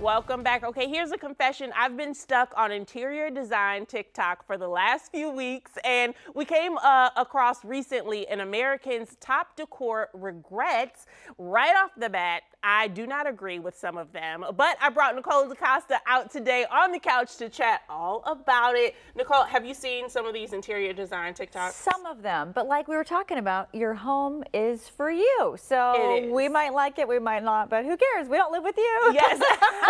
Welcome back. Okay, here's a confession. I've been stuck on interior design TikTok for the last few weeks, and we came uh, across recently an American's top decor regrets. Right off the bat, I do not agree with some of them, but I brought Nicole DeCosta out today on the couch to chat all about it. Nicole, have you seen some of these interior design TikToks? Some of them, but like we were talking about, your home is for you. So we might like it, we might not, but who cares? We don't live with you. Yes.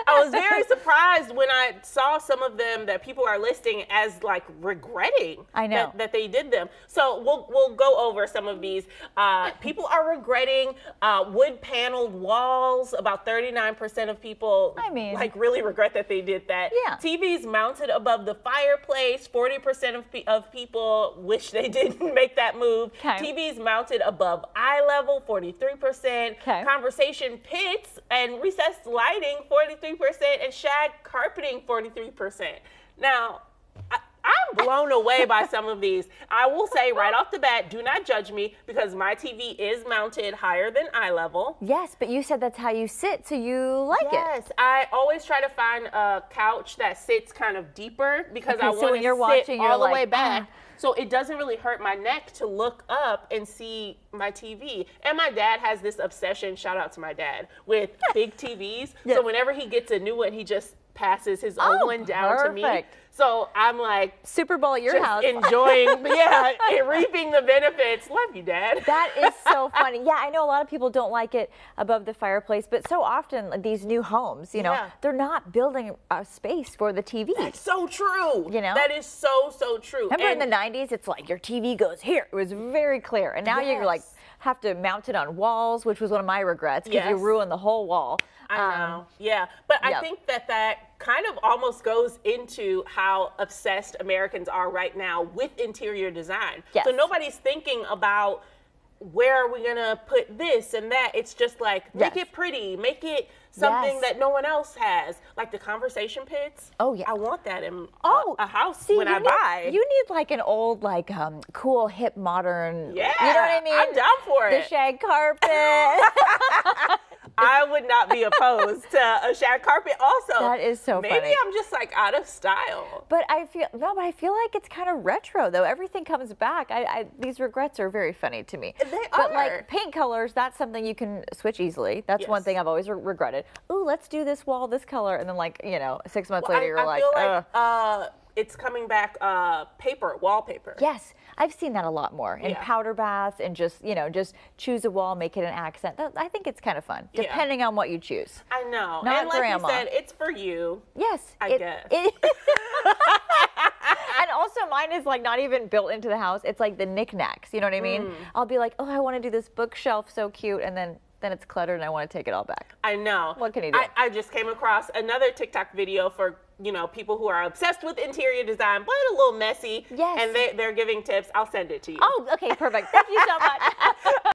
I was very surprised when I saw some of them that people are listing as like regretting I know. that, that they did them. So we'll we'll go over some of these. Uh, people are regretting uh, wood paneled walls. About 39% of people I mean- like really regret that they did that. Yeah. TVs mounted above the fireplace. 40% of, pe- of people wish they didn't make that move. 'Kay. TVs mounted above eye level. 43%. 'Kay. Conversation pits and recessed lighting, 43%, and shag carpeting, 43%. Now, I, blown away by some of these. I will say right off the bat, do not judge me because my TV is mounted higher than eye level. Yes, but you said that's how you sit, so you like it. Yes, I always try to find a couch that sits kind of deeper because Okay, I so want to sit watching, all the like, way back. "Ah." So it doesn't really hurt my neck to look up and see my TV. And my dad has this obsession, shout out to my dad, with big TVs. Yes. So whenever he gets a new one, he just passes his old oh, one down to me. So I'm like Super Bowl at your house. enjoying, yeah, and reaping the benefits. Love you, Dad. That is so funny. Yeah, I know a lot of people don't like it above the fireplace, but so often like, these new homes, you know, Yeah. they're not building a space for the TV. That's so true. You know? That is so, so true. Remember in the 90s, it's like your TV goes here. It was very clear. And now you're like, Yes. Have to mount it on walls, which was one of my regrets because you Yes. ruin the whole wall. I Um, know. Yeah. But I think that that kind of almost goes into how obsessed Americans are right now with interior design. Yes. So nobody's thinking about where are we going to put this and that. It's just like make it pretty, make it something Yes. that no one else has. Like the conversation pits. Oh, yeah. I want that in Oh, a, a house See, when I need, buy. You need like an old, like, um, cool, hip, modern. yeah. You know what I mean? I'm down for The it. shag carpet. I not be opposed to a shag carpet also. That is so funny. Maybe funny. I'm just like out of style. but I feel no, but I feel like it's kind of retro though. Everything comes back. I, I these regrets are very funny to me. They but are. like paint colors, that's something you can switch easily. That's one thing I've always re- regretted. Ooh, let's do this wall this color, and then like you know, six months Well, later you're I, I like, like uh, it's coming back uh, paper, wallpaper. Yes, I've seen that a lot more in Yeah. powder baths and just you know just choose a wall, make it an accent. That, I think it's kind of fun, Yeah. depending on what you choose. I know. Not and like grandma. you said, it's for you. Yes, I it- guess. it- and also mine is like not even built into the house. It's like the knickknacks. You know what I mean? Mm. I'll be like, oh, I want to do this bookshelf, so cute, and then then it's cluttered, and I want to take it all back. I know. What can you do? I, I just came across another TikTok video for you know people who are obsessed with interior design, but a little messy. Yes. And they, they're giving tips. I'll send it to you. Oh, okay, perfect. Thank you so much.